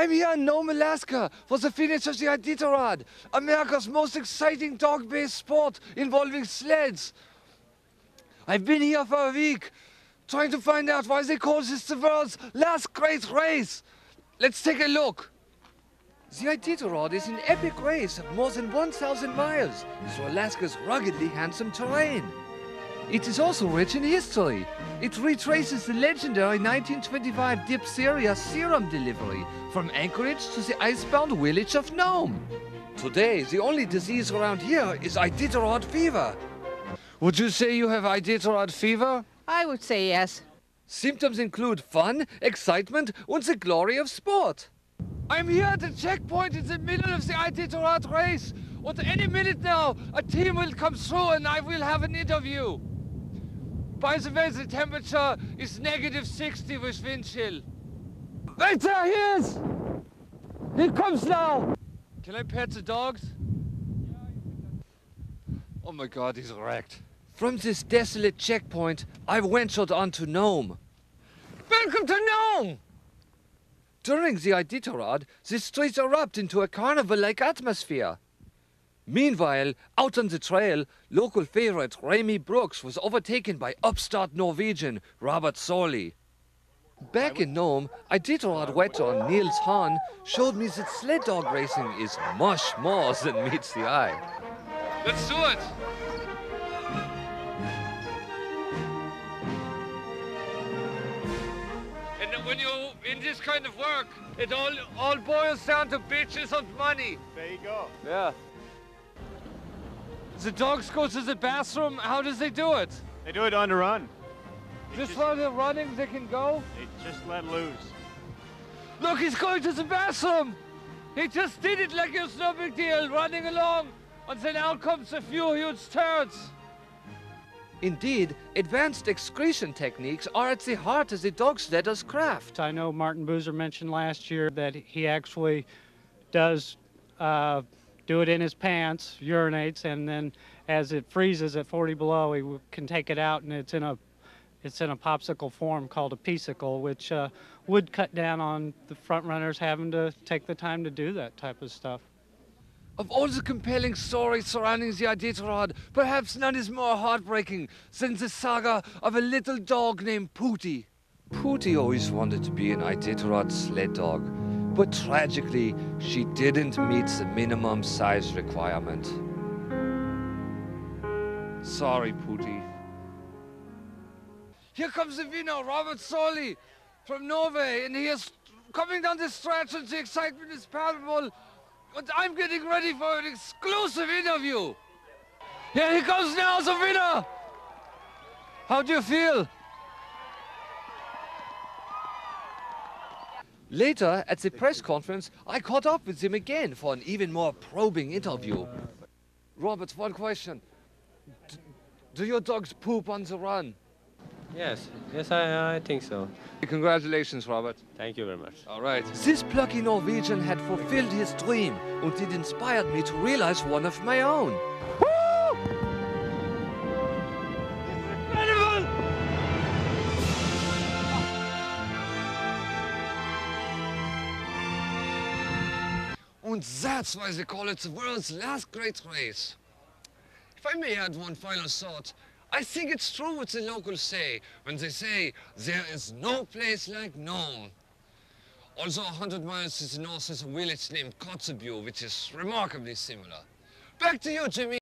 I'm here in Nome, Alaska for the finish of the Iditarod, America's most exciting dog-based sport involving sleds. I've been here for a week, trying to find out why they call this the world's last great race. Let's take a look. The Iditarod is an epic race of more than 1,000 miles through Alaska's ruggedly handsome terrain. It is also rich in history. It retraces the legendary 1925 diphtheria serum delivery from Anchorage to the icebound village of Nome. Today, the only disease around here is Iditarod fever. Would you say you have Iditarod fever? I would say yes. Symptoms include fun, excitement, and the glory of sport. I'm here at the checkpoint in the middle of the Iditarod race. And any minute now, a team will come through and I will have an interview. By the way, the temperature is negative 60 with wind chill. There, he is! He comes now! Can I pet the dogs? Oh my god, he's wrecked. From this desolate checkpoint, I ventured onto Nome. Welcome to Nome! During the Iditarod, the streets erupt into a carnival-like atmosphere. Meanwhile, out on the trail, local favorite Ramy Brooks was overtaken by upstart Norwegian Robert Sørlie. Back in Nome, Iditarod veteran Niels Hahn showed me that sled dog racing is much more than meets the eye. Let's do it! And when you're in this kind of work, it all, all boils down to bitches and money. There you go. Yeah. The dogs go to the bathroom. How does they do it? They do it on the run. Just while they're running, they can go. They just let loose. Look, he's going to the bathroom. He just did it like it was no big deal, running along. And then out comes a few huge turds. Indeed, advanced excretion techniques are at the heart of the dog sledder's craft. I know Martin Buser mentioned last year that he actually does uh, do it in his pants, urinates, and then as it freezes at 40 below, he can take it out, and it's in a it's in a popsicle form called a pesicle, which uh, would cut down on the front runners having to take the time to do that type of stuff. Of all the compelling stories surrounding the Iditarod, perhaps none is more heartbreaking than the saga of a little dog named Pooty. Pooty always wanted to be an Iditarod sled dog, but tragically, she didn't meet the minimum size requirement. Sorry, Pooty. Here comes the winner, Robert Sørlie from Norway, and he is coming down the stretch, and the excitement is palpable. But I'm getting ready for an exclusive interview. Here he comes now, the winner. How do you feel? Later, at the press conference, I caught up with him again for an even more probing interview. Robert, one question. D- do your dogs poop on the run? Yes, yes, I, I think so. Congratulations, Robert. Thank you very much. All right. This plucky Norwegian had fulfilled his dream, and it inspired me to realize one of my own. And that's why they call it the world's last great race. If I may add one final thought, I think it's true what the locals say when they say there is no place like Nome. Also, 100 miles to the north is a village named Kotzebue, which is remarkably similar. Back to you, Jimmy.